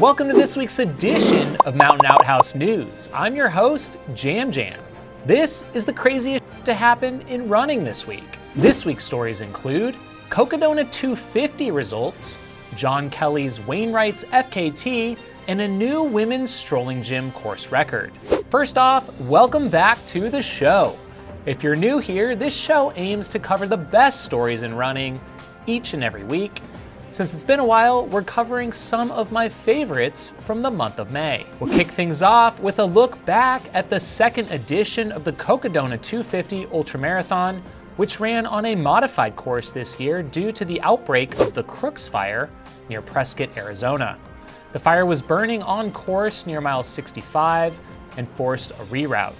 Welcome to this week's edition of Mountain Outhouse News. I'm your host, Jam Jam. This is the craziest to happen in running this week. This week's stories include Cocodona 250 results, John Kelly's Wainwright's FKT, and a new women's Strolling Jim course record. First off, welcome back to the show. If you're new here, this show aims to cover the best stories in running each and every week since it's been a while, we're covering some of my favorites from the month of May. We'll kick things off with a look back at the second edition of the Cocodona 250 Ultramarathon, which ran on a modified course this year due to the outbreak of the Crooks Fire near Prescott, Arizona. The fire was burning on course near mile 65 and forced a reroute.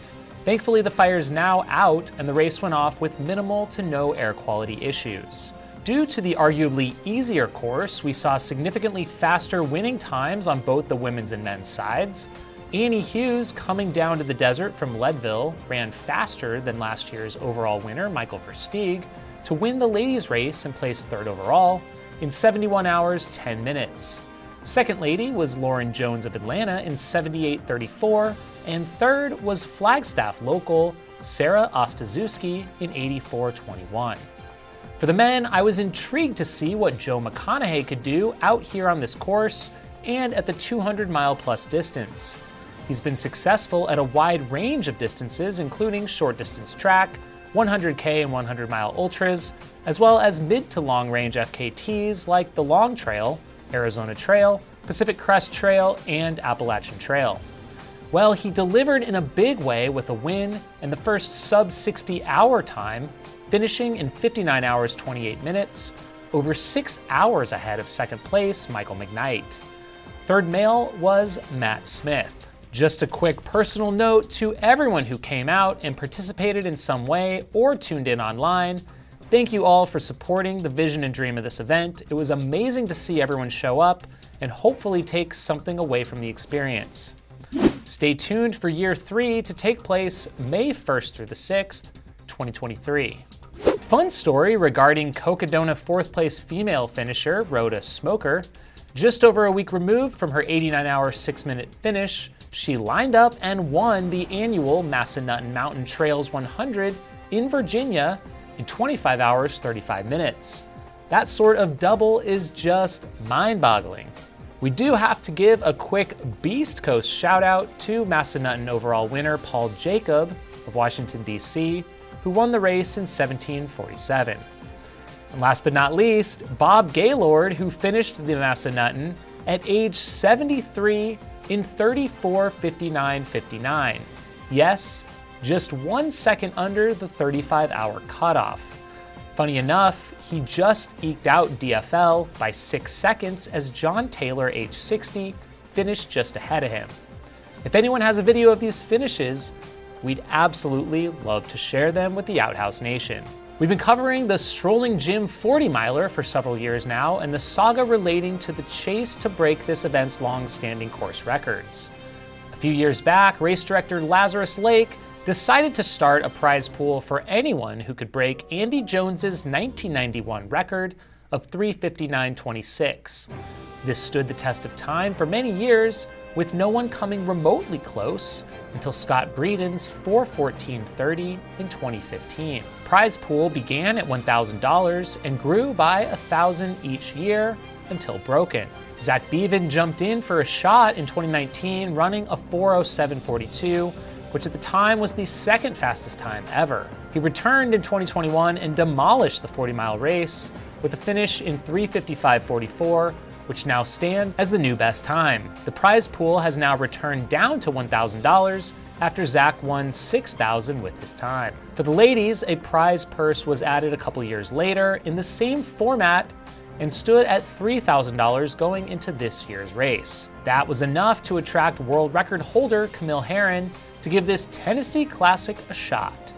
Thankfully, the fire is now out and the race went off with minimal to no air quality issues. Due to the arguably easier course, we saw significantly faster winning times on both the women's and men's sides. Annie Hughes, coming down to the desert from Leadville, ran faster than last year's overall winner, Michael Versteeg, to win the ladies' race and place third overall in 71 hours 10 minutes. Second lady was Lauren Jones of Atlanta in 78.34, and third was Flagstaff local Sarah Ostaszewski in 84.21. For the men, I was intrigued to see what Joe McConaughy could do out here on this course and at the 200 mile plus distance. He's been successful at a wide range of distances, including short distance track, 100K and 100 mile ultras, as well as mid to long range FKTs like the Long Trail, Arizona Trail, Pacific Crest Trail, and Appalachian Trail. Well, he delivered in a big way with a win and the first sub 60 hour time finishing in 59 hours 28 minutes, over six hours ahead of second place Michael McKnight. Third male was Matt Smith. Just a quick personal note to everyone who came out and participated in some way or tuned in online. Thank you all for supporting the vision and dream of this event. It was amazing to see everyone show up and hopefully take something away from the experience. Stay tuned for year three to take place May 1st through the 6th, 2023. Fun story regarding Cocodona fourth place female finisher, Rhoda Smoker. Just over a week removed from her 89 hour, six minute finish, she lined up and won the annual Massanutten Mountain Trails 100 in Virginia in 25 hours, 35 minutes. That sort of double is just mind boggling. We do have to give a quick Beast Coast shout out to Massanutten overall winner Paul Jacob of Washington, D.C., who won the race in 1747. And last but not least, Bob Gaylord, who finished the Massanutten at age 73 in 34.59.59. Yes, just one second under the 35 hour cutoff. Funny enough, he just eked out DFL by six seconds as John Taylor, age 60, finished just ahead of him. If anyone has a video of these finishes, we'd absolutely love to share them with the Outhouse Nation. We've been covering the Strolling Jim 40 miler for several years now and the saga relating to the chase to break this event's long standing course records. A few years back, race director Lazarus Lake decided to start a prize pool for anyone who could break Andy Jones's 1991 record of 359.26. This stood the test of time for many years, with no one coming remotely close until Scott Breeden's 414.30 in 2015. Prize pool began at $1,000 and grew by 1,000 each year until broken. Zach Bevan jumped in for a shot in 2019 running a 407.42 which at the time was the second fastest time ever. He returned in 2021 and demolished the 40 mile race with a finish in 355.44 which now stands as the new best time. The prize pool has now returned down to $1,000 after Zach won $6,000 with his time. For the ladies, a prize purse was added a couple years later in the same format and stood at $3,000 going into this year's race. That was enough to attract world record holder Camille Herron to give this Tennessee Classic a shot.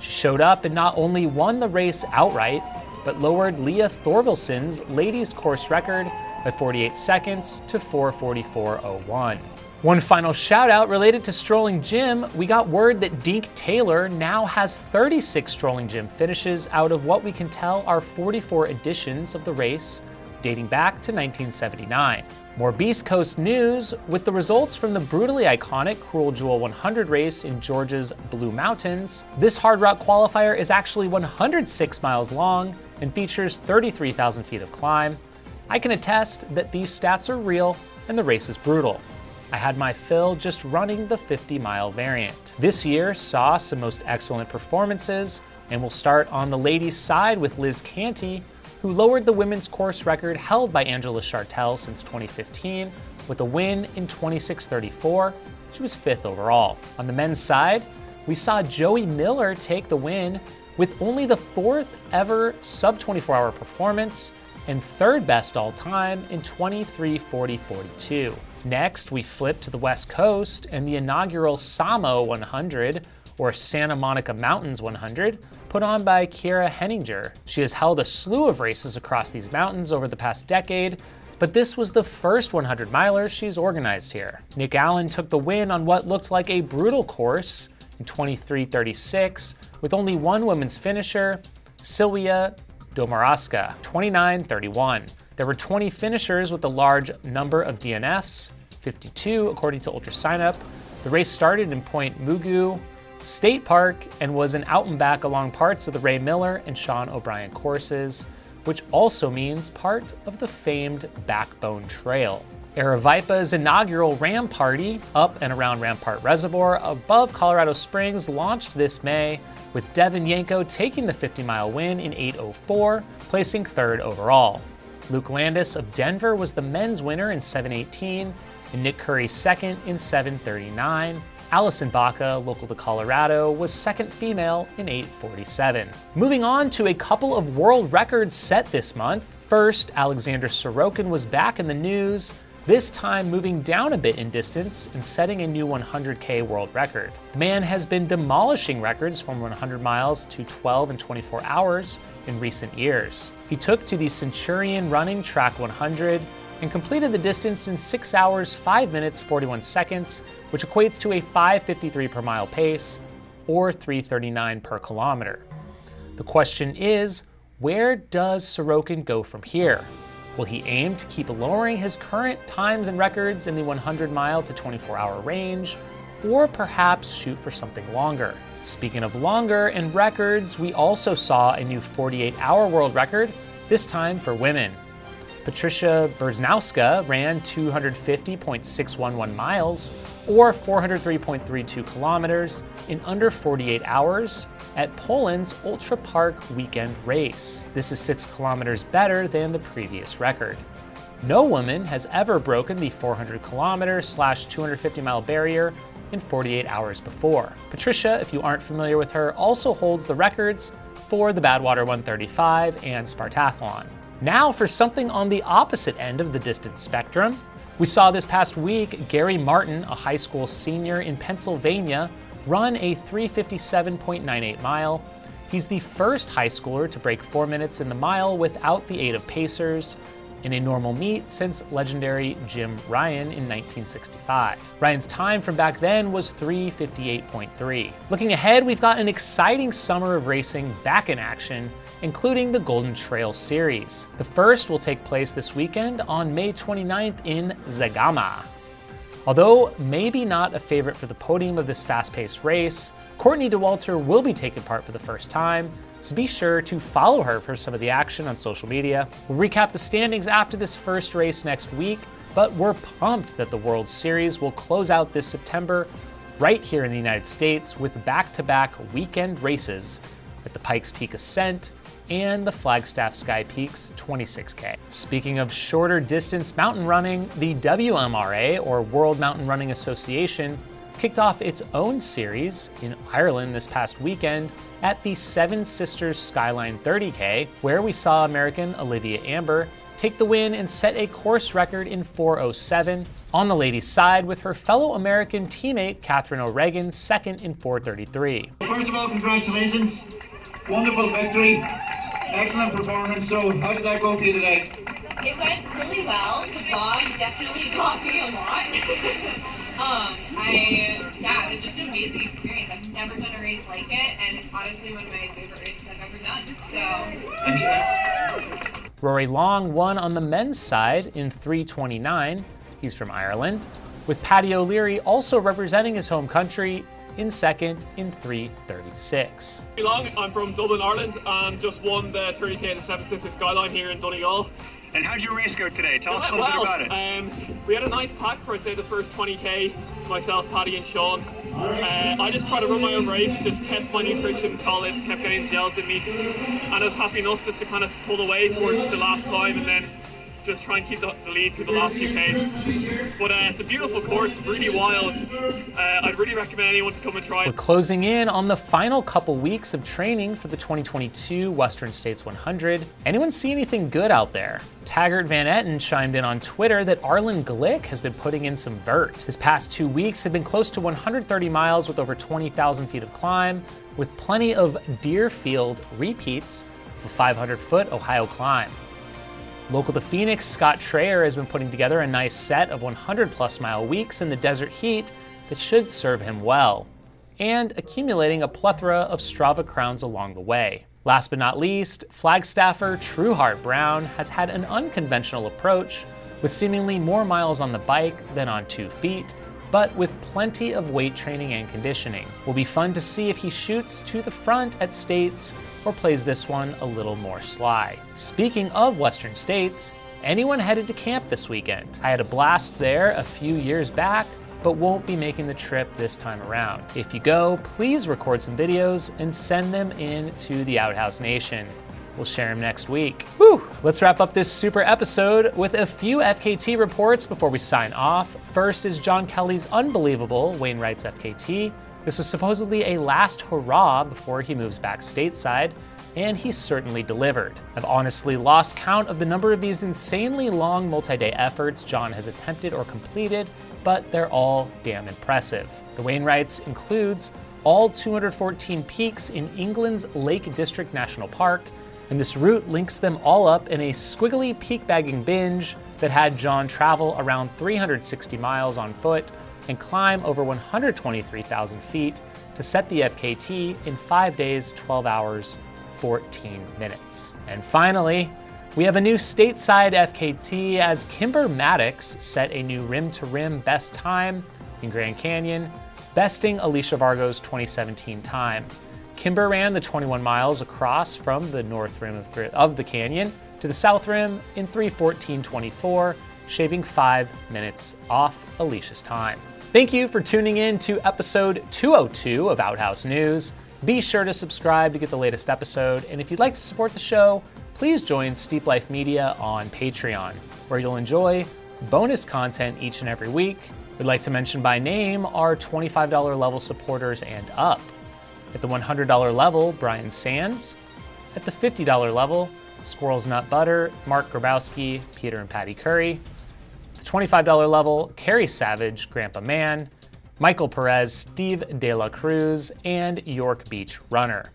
She showed up and not only won the race outright, but lowered Leah Thorvilson's ladies course record by 48 seconds to 444.01. One final shout out related to Strolling Jim, we got word that Dink Taylor now has 36 Strolling Jim finishes out of what we can tell are 44 editions of the race dating back to 1979. More Beast Coast news with the results from the brutally iconic Cruel Jewel 100 race in Georgia's Blue Mountains. This Hardrock qualifier is actually 106 miles long and features 33,000 feet of climb. I can attest that these stats are real and the race is brutal. I had my fill just running the 50 mile variant. This year saw some most excellent performances, and we'll start on the ladies' side with Liz Canty, who lowered the women's course record held by Angela Shartel since 2015 with a win in 26:34. She was fifth overall. On the men's side, we saw Joey Miller take the win with only the fourth ever sub 24 hour performance and third best all time in 23:40:42. Next, we flip to the West Coast and the inaugural Samo 100, or Santa Monica Mountains 100, put on by Keira Henninger. She has held a slew of races across these mountains over the past decade, but this was the first 100 miler she's organized here. Nick Allen took the win on what looked like a brutal course in 23:36, with only one women's finisher, Silvia Domarasca, 29:31. There were 20 finishers with a large number of DNFs, 52 according to UltraSignup. The race started in Point Mugu State Park and was an out and back along parts of the Ray Miller and Sean O'Brien courses, which also means part of the famed Backbone Trail. Aravaipa's inaugural Ram Party up and around Rampart Reservoir above Colorado Springs launched this May, with Devin Yanko taking the 50 mile win in 8.04, placing third overall. Luke Landis of Denver was the men's winner in 718, and Nick Curry second in 739. Allison Baca, local to Colorado, was second female in 847. Moving on to a couple of world records set this month. First, Alexander Sorokin was back in the news this time moving down a bit in distance and setting a new 100K world record. The man has been demolishing records from 100 miles to 12 and 24 hours in recent years. He took to the Centurion Running Track 100 and completed the distance in 6 hours, 5 minutes, 41 seconds, which equates to a 553 per mile pace or 339 per kilometer. The question is, where does Sorokin go from here? Will he aim to keep lowering his current times and records in the 100 mile to 24 hour range, or perhaps shoot for something longer? Speaking of longer and records, we also saw a new 48 hour world record, this time for women. Patricia Bereznowska ran 250.611 miles, or 403.32 kilometers, in under 48 hours at Poland's Ultra Park weekend race. This is 6 kilometers better than the previous record. No woman has ever broken the 400 kilometer slash 250 mile barrier in 48 hours before. Patricia, if you aren't familiar with her, also holds the records for the Badwater 135 and Spartathlon. Now for something on the opposite end of the distance spectrum. We saw this past week Gary Martin, a high school senior in Pennsylvania, run a 357.98 mile. He's the first high schooler to break four minutes in the mile without the aid of pacers in a normal meet since legendary Jim Ryun in 1965. Ryun's time from back then was 358.3. Looking ahead, we've got an exciting summer of racing back in action including the Golden Trail Series. The first will take place this weekend on May 29th in Zegama. Although maybe not a favorite for the podium of this fast-paced race, Courtney Dauwalter will be taking part for the first time, so be sure to follow her for some of the action on social media. We'll recap the standings after this first race next week, but we're pumped that the World Series will close out this September right here in the United States with back-to-back -back weekend races at the Pikes Peak Ascent and the Flagstaff Sky Peaks 26K. Speaking of shorter distance mountain running, the WMRA, or World Mountain Running Association, kicked off its own series in Ireland this past weekend at the Seven Sisters Skyline 30K, where we saw American Olivia Amber take the win and set a course record in 407 on the ladies' side with her fellow American teammate Catherine O'Regan second in 433. First of all, congratulations. Wonderful victory. Excellent performance. So, how did that go for you today? It went really well. The bog definitely got me a lot. um, I, yeah, it was just an amazing experience. I've never done a race like it, and it's honestly one of my favorite races I've ever done. So. Rory Long won on the men's side in 329. He's from Ireland, with Paddy O'Leary also representing his home country in second in 336. Long, I'm from Dublin, Ireland, and just won the 30k to Seven Sisters Skyline here in Donegal. And how'd your race go today? Tell us a little went bit about it. Um, we had a nice pack for I'd say the first 20k. Myself, Paddy, and Sean. Uh, I just tried to run my own race, just kept my nutrition solid, kept getting gels in me, and I was happy enough just to kind of pull away towards the last climb and then just try and keep the, the lead through the last few Ks. But uh, it's a beautiful course, really wild. Uh, I'd really recommend anyone to come and try it. We're closing in on the final couple weeks of training for the 2022 Western States 100. Anyone see anything good out there? Taggart Van Etten chimed in on Twitter that Arlen Glick has been putting in some vert. His past two weeks have been close to 130 miles with over 20,000 feet of climb, with plenty of Deerfield repeats of a 500 foot Ohio climb. Local to Phoenix, Scott Traer has been putting together a nice set of 100 plus mile weeks in the desert heat that should serve him well, and accumulating a plethora of Strava crowns along the way. Last but not least, Flagstaffer Trueheart Brown has had an unconventional approach with seemingly more miles on the bike than on two feet, but with plenty of weight training and conditioning. Will be fun to see if he shoots to the front at states or plays this one a little more sly. Speaking of Western states, anyone headed to camp this weekend? I had a blast there a few years back, but won't be making the trip this time around. If you go, please record some videos and send them in to the Outhouse Nation. We'll share them next week. Whew! Let's wrap up this super episode with a few FKT reports before we sign off. First is John Kelly's unbelievable Wainwright's FKT. This was supposedly a last hurrah before he moves back stateside, and he certainly delivered. I've honestly lost count of the number of these insanely long multi day efforts John has attempted or completed, but they're all damn impressive. The Wainwrights includes all 214 peaks in England's Lake District National Park, and this route links them all up in a squiggly peak bagging binge that had John travel around 360 miles on foot and climb over 123,000 feet to set the FKT in 5 days, 12 hours, 14 minutes. And finally, we have a new stateside FKT as Kimber Maddox set a new rim to rim best time in Grand Canyon, besting Alicia Vargo's 2017 time. Kimber ran the 21 miles across from the north rim of, of the canyon to the south rim in 3:14:24, shaving five minutes off Alicia's time. Thank you for tuning in to episode 202 of Outhouse News. Be sure to subscribe to get the latest episode, and if you'd like to support the show, please join Steep Life Media on Patreon, where you'll enjoy bonus content each and every week. We'd like to mention by name our $25 level supporters and up. At the $100 level, Brian Sands. At the $50 level, Squirrels Nut Butter, Mark Grabowski, Peter and Patty Curry. At the $25 level, Carrie Savage, Grandpa Man, Michael Perez, Steve De La Cruz, and York Beach Runner.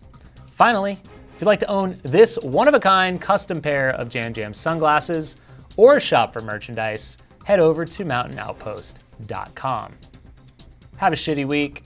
Finally, if you'd like to own this one of a kind custom pair of Jam Jam sunglasses or shop for merchandise, head over to mountainoutpost.com. Have a shitty week